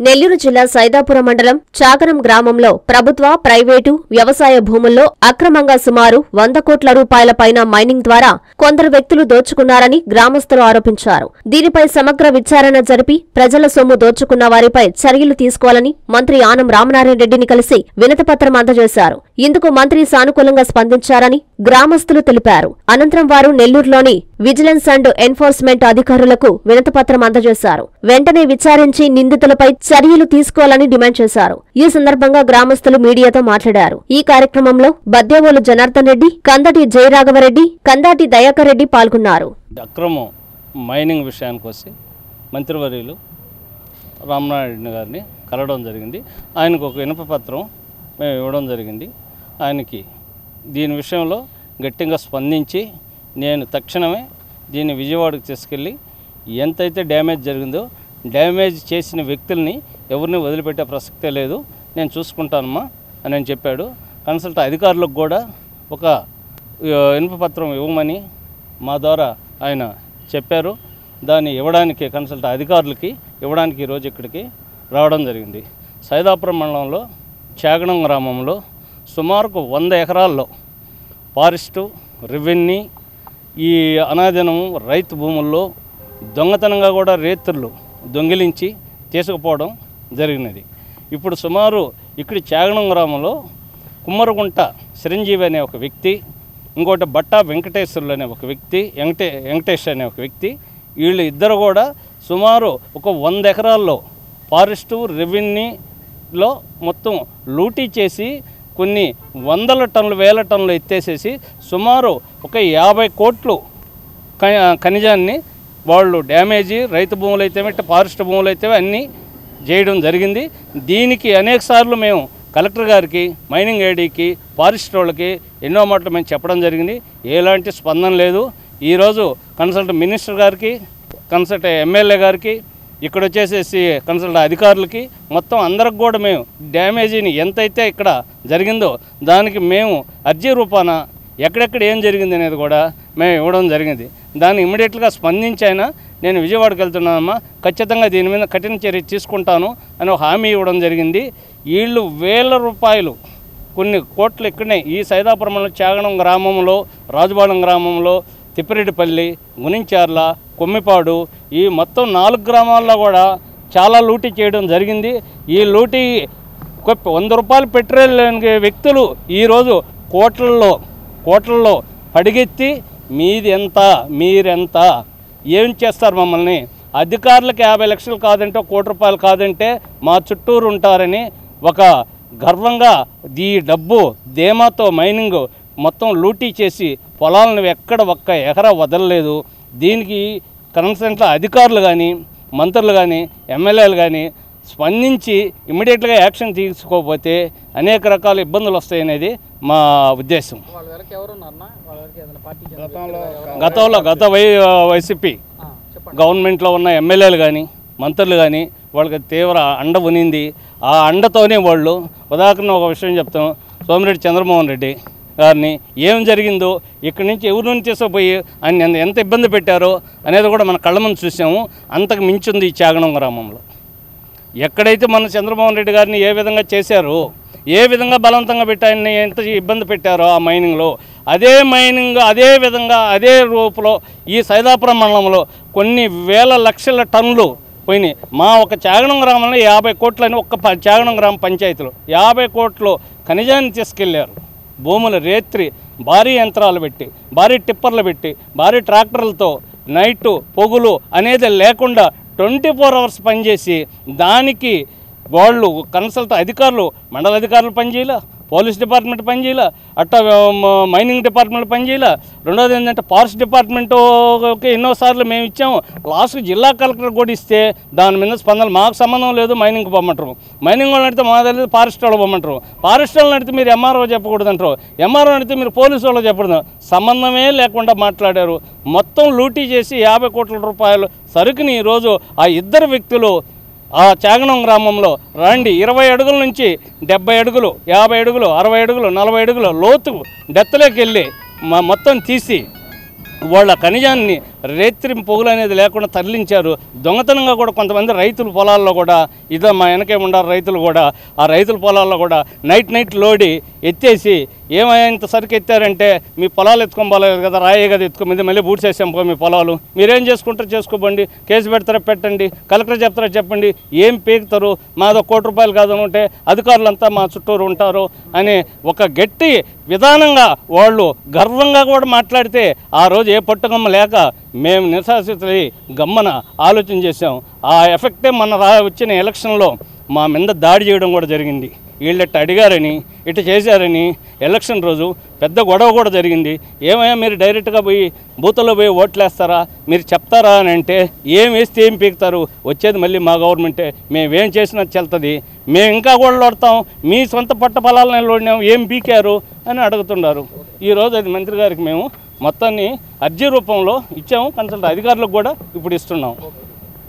నెల్లూరు జిల్లా సైదాపురం మండలం చాగరం గ్రామంలో ప్రభుత్వ ప్రైవేటు వ్యవసాయ భూముల్లో అక్రమంగా సుమారు వంద కోట్ల రూపాయల పైన మైనింగ్ ద్వారా కొందరు వ్యక్తులు దోచుకున్నారని గ్రామస్తులు ఆరోపించారు. దీనిపై సమగ్ర విచారణ జరిపి ప్రజల సొమ్ము దోచుకున్న వారిపై చర్యలు తీసుకోవాలని మంత్రి ఆనం రామనారాయణ రెడ్డిని కలిసి వినతిపత్రం అందజేశారు. ఇందుకు మంత్రి సానుకూలంగా స్పందించారని గ్రామస్తులు తెలిపారు. అనంతరం వారు నెల్లూరులోని విజిలెన్స్ అండ్ ఎన్ఫోర్స్మెంట్ అధికారులకు వినతిపత్రం అందజేశారు. వెంటనే విచారించి నిందితులపై చర్యలు తీసుకోవాలని డిమాండ్ చేశారు. ఈ సందర్భంగా గ్రామస్తులు మీడియాతో మాట్లాడారు. ఈ కార్యక్రమంలో బద్దేవోలు జనార్దన్ రెడ్డి కందటి జయరాఘవరెడ్డి కందాటి దయాకర్ రెడ్డి పాల్గొన్నారు. అక్రమం మైనింగ్ విషయానికి వచ్చి మంత్రివర్యులు రామనారాయణ గారిని కలవడం జరిగింది. ఆయనకు ఒక వినపపత్రం మేము ఇవ్వడం జరిగింది. ఆయనకి దీని విషయంలో గట్టిగా స్పందించి నేను తక్షణమే దీన్ని విజయవాడకు తీసుకెళ్ళి ఎంతైతే డ్యామేజ్ జరిగిందో డ్యామేజ్ చేసిన వ్యక్తుల్ని ఎవరిని వదిలిపెట్టే ప్రసక్తే లేదు. నేను చూసుకుంటానమ్మా అని చెప్పాడు. కన్సల్ట్ అధికారులకు కూడా ఒక ఇనుపపత్రం ఇవ్వమని మా ద్వారా ఆయన చెప్పారు. దాన్ని ఇవ్వడానికి కన్సల్ట్ అధికారులకి ఇవ్వడానికి ఈరోజు ఇక్కడికి రావడం జరిగింది. సైదాపురం మండలంలో చాగడం గ్రామంలో సుమారుకు వంద ఎకరాల్లో ఫారెస్టు రెవెన్యూ ఈ అనాదినం రైతు భూముల్లో దొంగతనంగా కూడా రైతులు దొంగిలించి తీసుకుపోవడం జరిగినది. ఇప్పుడు సుమారు ఇక్కడ చాగణం గ్రామంలో కుమ్మరగుంట చిరంజీవి అనే ఒక వ్యక్తి ఇంకోటి బట్టా వెంకటేశ్వర్లు అనే ఒక వ్యక్తి వెంకటే వెంకటేష్ అనే ఒక వ్యక్తి వీళ్ళు ఇద్దరు కూడా సుమారు ఒక వంద ఎకరాల్లో ఫారెస్టు రెవెన్యూలో మొత్తం లూటీ చేసి కొన్ని వందల టన్నులు వేల టన్నులు ఎత్తేసేసి సుమారు ఒక యాభై కోట్లు ఖనిజాన్ని వాళ్ళు డ్యామేజీ రైతు భూములు అయితే ఫారెస్ట్ భూములు అయితే అన్నీ చేయడం జరిగింది. దీనికి అనేక సార్లు మేము కలెక్టర్ గారికి మైనింగ్ ఏడీకి ఫారెస్ట్ వాళ్ళకి ఎన్నో మాటలు మేము చెప్పడం జరిగింది. ఎలాంటి స్పందన లేదు. ఈరోజు కన్సల్ట్ మినిస్టర్ గారికి కన్సల్ట్ ఎమ్మెల్యే గారికి ఇక్కడ వచ్చేసేసి కన్సల్ట్ అధికారులకి మొత్తం అందరికి కూడా మేము డ్యామేజీని ఎంతైతే ఇక్కడ జరిగిందో దానికి మేము అర్జీ రూపాన ఎక్కడెక్కడ ఏం జరిగింది అనేది కూడా మేము ఇవ్వడం జరిగింది. దాన్ని ఇమ్మీడియట్గా స్పందించైనా నేను విజయవాడకి వెళ్తున్నానమ్మా. ఖచ్చితంగా దీని మీద కఠిన చర్య తీసుకుంటాను అని ఒక హామీ ఇవ్వడం జరిగింది. వీళ్ళు వేల రూపాయలు కొన్ని కోట్లు ఇక్కడనే ఈ సైదాపురంలో చాగణం గ్రామంలో రాజుబాళం గ్రామంలో తిప్పిరెడ్డిపల్లి గునించార్ల కొమ్మిపాడు ఈ మొత్తం నాలుగు గ్రామాల్లో కూడా చాలా లూటీ చేయడం జరిగింది. ఈ లూటీ వంద రూపాయలు పెట్రోల్ లేని వ్యక్తులు ఈరోజు కోట్లలో కోట్లలో పడిగెత్తి మీది ఎంత మీరెంత ఏం చేస్తారు మమ్మల్ని? అధికారులకు యాభై లక్షలు కాదంటే కోటి రూపాయలు కాదంటే మా చుట్టూరు ఉంటారని ఒక గర్వంగా ఈ డబ్బు ధీమాతో మైనింగ్ మొత్తం లూటీ చేసి పొలాలను ఎక్కడ ఒక్క ఎకరా వదలలేదు. దీనికి కన్సల్ట్ అధికారులు కానీ మంత్రులు కానీ ఎమ్మెల్యేలు కానీ స్పందించి ఇమ్మీడియట్గా యాక్షన్ తీసుకోకపోతే అనేక రకాల ఇబ్బందులు వస్తాయనేది మా ఉద్దేశం. గతంలో గత వై వైసీపీ గవర్నమెంట్లో ఉన్న ఎమ్మెల్యేలు కానీ మంత్రులు కానీ వాళ్ళకి తీవ్ర అండ ఉనింది. ఆ అండతోనే వాళ్ళు ఉదాహరణ ఒక విషయం చెప్తాం సోమిరెడ్డి చంద్రమోహన్ రెడ్డి గారిని ఏం జరిగిందో ఇక్కడి నుంచి ఎవరి నుంచి తీసుకుపోయి ఆయన ఎంత- ఎంత ఇబ్బంది పెట్టారో అనేది కూడా మన కళ్ళ ముందు చూసాము. అంతకు మించింది ఈ చాగణం గ్రామంలో. ఎక్కడైతే మన చంద్రబాబు రెడ్డి గారిని ఏ విధంగా చేశారో ఏ విధంగా బలవంతంగా పెట్టాయని ఎంత ఇబ్బంది పెట్టారో ఆ మైనింగ్లో అదే మైనింగ్ అదే విధంగా అదే రూపులో ఈ సైదాపురం మండలంలో కొన్ని వేల లక్షల టన్నులు పోయినాయి. మా ఒక చాగణం గ్రామంలో యాభై కోట్లని ఒక్క ప- చాగణం గ్రామ పంచాయతీలో యాభై కోట్లు ఖనిజాన్ని తీసుకెళ్ళారు. భూములు రేత్రి భారీ యంత్రాలు పెట్టి భారీ టిప్పర్లు పెట్టి భారీ ట్రాక్టర్లతో నైటు పొగులు అనేది లేకుండా ట్వంటీ ఫోర్ అవర్స్ పనిచేసి దానికి వాళ్ళు కన్సల్ట్ అధికారులు మండల అధికారులు పనిచేయాల? పోలీస్ డిపార్ట్మెంట్ పనిచేయాల అట్ట మైనింగ్ డిపార్ట్మెంట్ పనిచేయాల రెండోది ఏంటంటే ఫారెస్ట్ డిపార్ట్మెంట్కి ఎన్నోసార్లు మేము ఇచ్చాము. లాస్ట్ జిల్లా కలెక్టర్ కూడా ఇస్తే దాని మీద స్పందన మాకు సంబంధం లేదు మైనింగ్ పొమ్మంటారు మైనింగ్ వాళ్ళు నడితే మా తెలియదు ఫారెస్ట్ వాళ్ళు పొమ్మంటారు ఫారెస్ట్ వాళ్ళని అడిగితే మీరు ఎంఆర్ఓ చెప్పకూడదు అంటారు. ఎంఆర్ఓ నడితే మీరు పోలీసు వాళ్ళు చెప్పకూడదు. సంబంధమే లేకుండా మాట్లాడారు. మొత్తం లూటీ చేసి యాభై కోట్ల రూపాయలు సరుకుని ఈరోజు ఆ ఇద్దరు వ్యక్తులు ఆ చాగనం గ్రామంలో రండి ఇరవై అడుగుల నుంచి డెబ్బై అడుగులు యాభై అడుగులు అరవై అడుగులు నలభై అడుగులు లోతు డెత్తలోకి వెళ్ళి మా మొత్తం తీసి వాళ్ళ ఖనిజాన్ని రేత్రి పొగులు అనేది లేకుండా తరలించారు. దొంగతనంగా కూడా కొంతమంది రైతుల పొలాల్లో కూడా ఇదో మా వెనకే ఉండారు రైతులు కూడా. ఆ రైతుల పొలాల్లో కూడా నైట్ నైట్ లోడి ఎత్తేసి ఏమైనా ఇంత సరికి ఎత్తారంటే మీ పొలాలు ఎత్తుకొని పోలేదు కదా రాయే కదా ఎత్తుకోమంది మళ్ళీ బూట్ పో మీ పొలాలు. మీరేం చేసుకుంటారో చేసుకోబండి కేసు పెడతారో పెట్టండి కలెక్టర్ చెప్తారో చెప్పండి ఏం పీకుతారు మాదో కోటి రూపాయలు కాదనుంటే అధికారులంతా మా చుట్టూరు ఉంటారు అని ఒక గట్టి విధానంగా వాళ్ళు గర్వంగా కూడా మాట్లాడితే ఆ రోజు ఏ పట్టుకమ్మ లేక మేము నిరాశితులై గమ్మన ఆలోచన చేసాం ఆ ఎఫెక్టే మన రా వచ్చిన ఎలక్షన్లో మా మీద దాడి చేయడం కూడా జరిగింది. వీళ్ళట్టు అడిగారని ఇటు చేశారని ఎలక్షన్ రోజు పెద్ద గొడవ కూడా జరిగింది. ఏమయ్యా మీరు డైరెక్ట్గా పోయి బూతుల్లో పోయి ఓట్లేస్తారా? మీరు చెప్తారా అని అంటే ఏం వేస్తే ఏం పీకుతారు? వచ్చేది మళ్ళీ మా గవర్నమెంటే. మేమేం చేసినా చెల్తుంది. మేము ఇంకా కూడా లోడతాం మీ సొంత పట్ట పొలాలను లోడినాం ఏం పీకారు? అని అడుగుతున్నారు. ఈరోజు అది మంత్రి గారికి మేము మొత్తాన్ని అర్జీ రూపంలో ఇచ్చాము. కన్సల్ట్ అధికారులకు కూడా ఇప్పుడు ఇస్తున్నాం.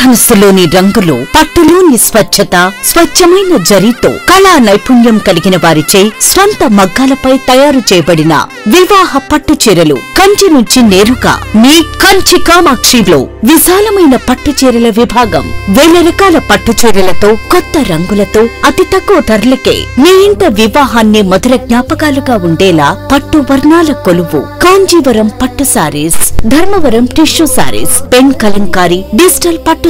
ధనుస్సులోని రంగులు పట్టులోని స్వచ్ఛత స్వచ్ఛమైన జరీతో కళా నైపుణ్యం కలిగిన వారిచే స్వంత మగ్గాలపై తయారు చేయబడిన వివాహ పట్టు చీరలు కంచి నుంచి నేరుగా మీ కంచి కామాక్షిలో విశాలమైన పట్టు చీరల విభాగం. వేల రకాల పట్టు చీరలతో కొత్త రంగులతో అతి తక్కువ ధరలకే మీ ఇంట వివాహాన్ని మధుర జ్ఞాపకాలుగా ఉండేలా పట్టు వర్ణాల కొలువు. కాంజీవరం పట్టు saris Dharmavaram tissue saris pen Kalamkari digital పట్టు